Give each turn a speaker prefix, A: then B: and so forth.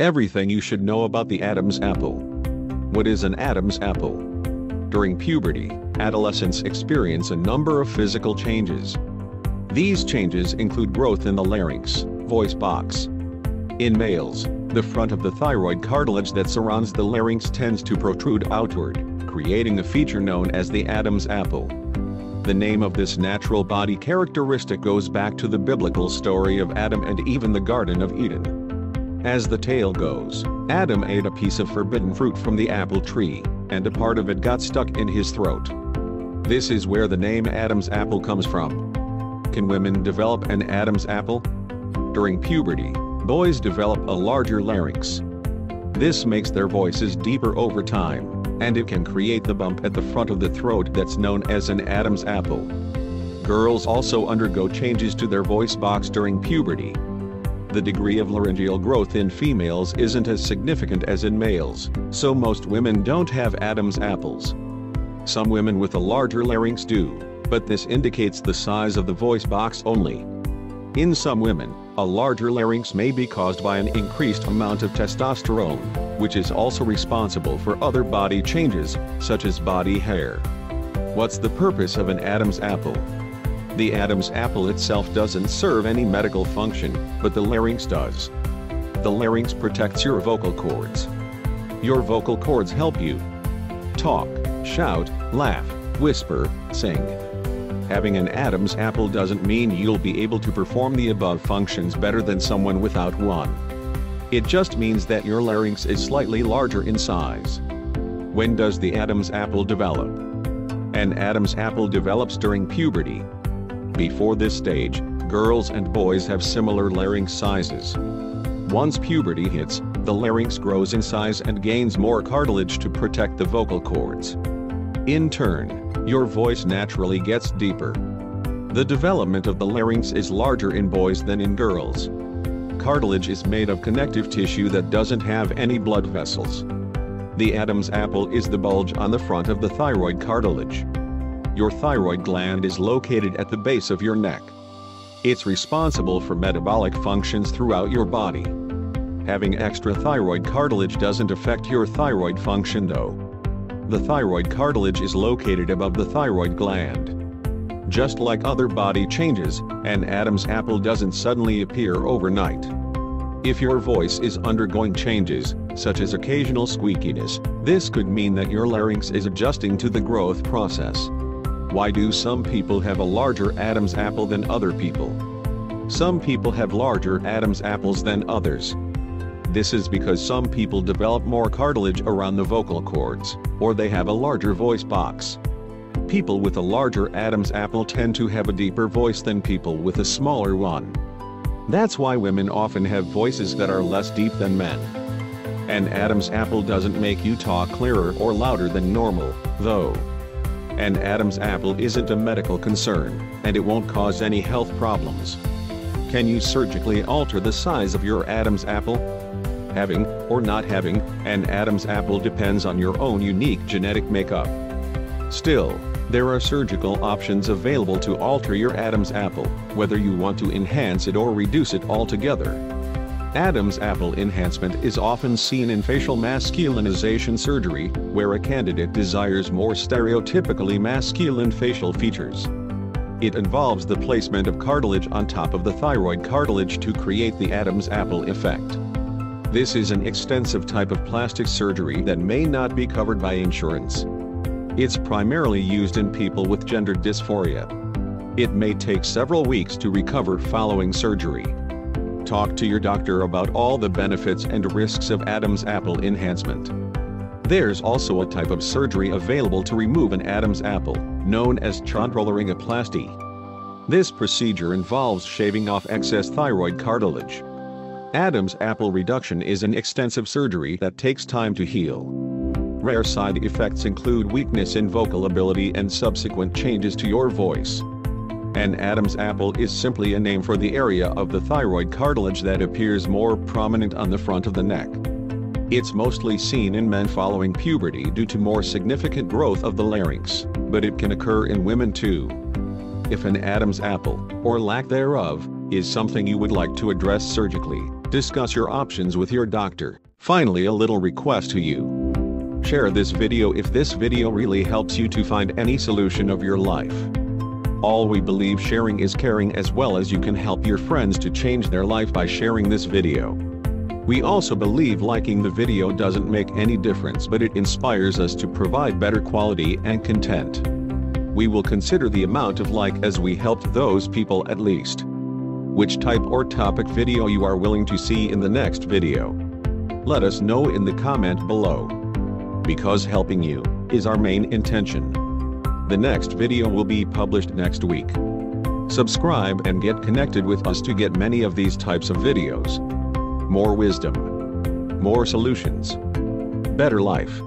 A: Everything you should know about the Adam's apple. What is an Adam's apple? During puberty, adolescents experience a number of physical changes. These changes include growth in the larynx, voice box. In males, the front of the thyroid cartilage that surrounds the larynx tends to protrude outward, creating a feature known as the Adam's apple. The name of this natural body characteristic goes back to the biblical story of Adam and Eve in the Garden of Eden. As the tale goes, Adam ate a piece of forbidden fruit from the apple tree, and a part of it got stuck in his throat. This is where the name Adam's apple comes from. Can women develop an Adam's apple? During puberty, boys develop a larger larynx. This makes their voices deeper over time, and it can create the bump at the front of the throat that's known as an Adam's apple. Girls also undergo changes to their voice box during puberty, the degree of laryngeal growth in females isn't as significant as in males, so most women don't have Adam's apples. Some women with a larger larynx do, but this indicates the size of the voice box only. In some women, a larger larynx may be caused by an increased amount of testosterone, which is also responsible for other body changes, such as body hair. What's the purpose of an Adam's apple? The Adam's apple itself doesn't serve any medical function, but the larynx does. The larynx protects your vocal cords. Your vocal cords help you talk, shout, laugh, whisper, sing. Having an Adam's apple doesn't mean you'll be able to perform the above functions better than someone without one. It just means that your larynx is slightly larger in size. When does the Adam's apple develop? An Adam's apple develops during puberty, before this stage, girls and boys have similar larynx sizes. Once puberty hits, the larynx grows in size and gains more cartilage to protect the vocal cords. In turn, your voice naturally gets deeper. The development of the larynx is larger in boys than in girls. Cartilage is made of connective tissue that doesn't have any blood vessels. The Adam's apple is the bulge on the front of the thyroid cartilage. Your thyroid gland is located at the base of your neck. It's responsible for metabolic functions throughout your body. Having extra thyroid cartilage doesn't affect your thyroid function though. The thyroid cartilage is located above the thyroid gland. Just like other body changes, an Adam's apple doesn't suddenly appear overnight. If your voice is undergoing changes, such as occasional squeakiness, this could mean that your larynx is adjusting to the growth process. Why do some people have a larger Adam's apple than other people? Some people have larger Adam's apples than others. This is because some people develop more cartilage around the vocal cords, or they have a larger voice box. People with a larger Adam's apple tend to have a deeper voice than people with a smaller one. That's why women often have voices that are less deep than men. An Adam's apple doesn't make you talk clearer or louder than normal, though. An Adam's apple isn't a medical concern, and it won't cause any health problems. Can you surgically alter the size of your Adam's apple? Having, or not having, an Adam's apple depends on your own unique genetic makeup. Still, there are surgical options available to alter your Adam's apple, whether you want to enhance it or reduce it altogether. Adam's apple enhancement is often seen in facial masculinization surgery, where a candidate desires more stereotypically masculine facial features. It involves the placement of cartilage on top of the thyroid cartilage to create the Adam's apple effect. This is an extensive type of plastic surgery that may not be covered by insurance. It's primarily used in people with gender dysphoria. It may take several weeks to recover following surgery. Talk to your doctor about all the benefits and risks of Adam's apple enhancement. There's also a type of surgery available to remove an Adam's apple, known as chondrolaryngoplasty. This procedure involves shaving off excess thyroid cartilage. Adam's apple reduction is an extensive surgery that takes time to heal. Rare side effects include weakness in vocal ability and subsequent changes to your voice. An Adam's apple is simply a name for the area of the thyroid cartilage that appears more prominent on the front of the neck. It's mostly seen in men following puberty due to more significant growth of the larynx, but it can occur in women too. If an Adam's apple, or lack thereof, is something you would like to address surgically, Discuss your options with your doctor. Finally a little request to you. Share this video if this video really helps you to find any solution of your life. All we believe sharing is caring as well as you can help your friends to change their life by sharing this video. We also believe liking the video doesn't make any difference but it inspires us to provide better quality and content. We will consider the amount of like as we helped those people at least. Which type or topic video you are willing to see in the next video. Let us know in the comment below. Because helping you is our main intention. The next video will be published next week. Subscribe and get connected with us to get many of these types of videos. More wisdom. More solutions. Better life.